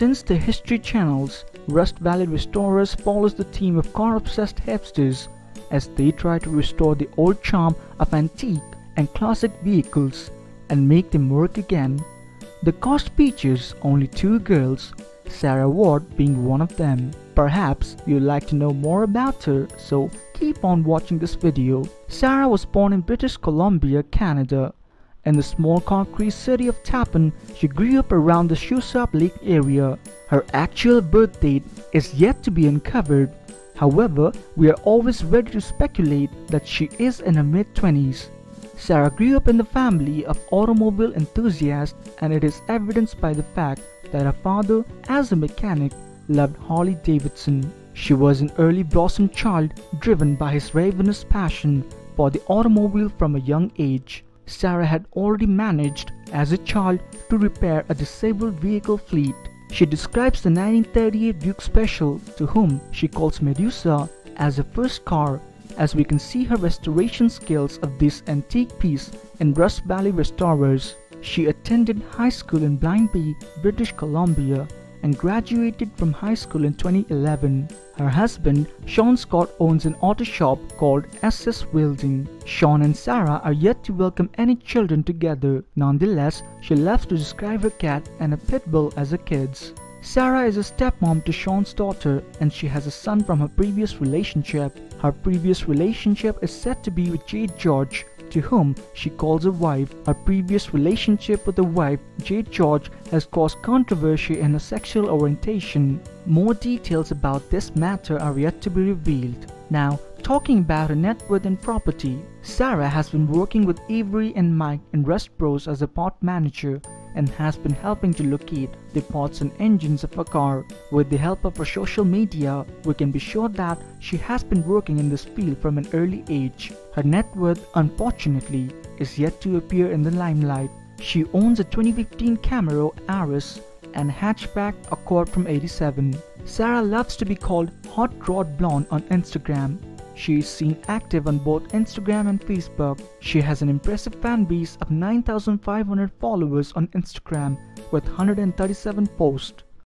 Since the History Channel's Rust Valley Restorers follows the team of car-obsessed hipsters as they try to restore the old charm of antique and classic vehicles and make them work again. The cast features only two girls, Sarah Ward being one of them. Perhaps you'd like to know more about her, so keep on watching this video. Sarah was born in British Columbia, Canada. In the small concrete city of Tappen, she grew up around the Shuswap Lake area. Her actual birth date is yet to be uncovered. However, we are always ready to speculate that she is in her mid-20s. Sarah grew up in the family of automobile enthusiasts and it is evidenced by the fact that her father, as a mechanic, loved Harley Davidson. She was an early blossom child driven by his ravenous passion for the automobile from a young age. Sarah had already managed, as a child, to repair a disabled vehicle fleet. She describes the 1938 Buick Special, to whom she calls Medusa, as her first car as we can see her restoration skills of this antique piece in Rust Valley Restorers. She attended high school in Blind Bay, British Columbia and graduated from high school in 2011. Her husband, Sean Scott owns an auto shop called SS Welding. Sean and Sarah are yet to welcome any children together. Nonetheless, she loves to describe her cat and a pit bull as her kids. Sarah is a stepmom to Sean's daughter and she has a son from her previous relationship. Her previous relationship is said to be with Jade George, to whom she calls a wife. Her previous relationship with the wife, Jade George, has caused controversy in her sexual orientation. More details about this matter are yet to be revealed. Now, talking about her net worth and property, Sarah has been working with Avery and Mike in Rust Bros as a part manager and has been helping to locate the parts and engines of a car. With the help of her social media, we can be sure that she has been working in this field from an early age. Her net worth, unfortunately, is yet to appear in the limelight. She owns a 2015 Camaro RS and hatchback Accord from 87. Sarah loves to be called Hot Rod Blonde on Instagram she is seen active on both Instagram and Facebook. She has an impressive fan base of 9,500 followers on Instagram with 137 posts.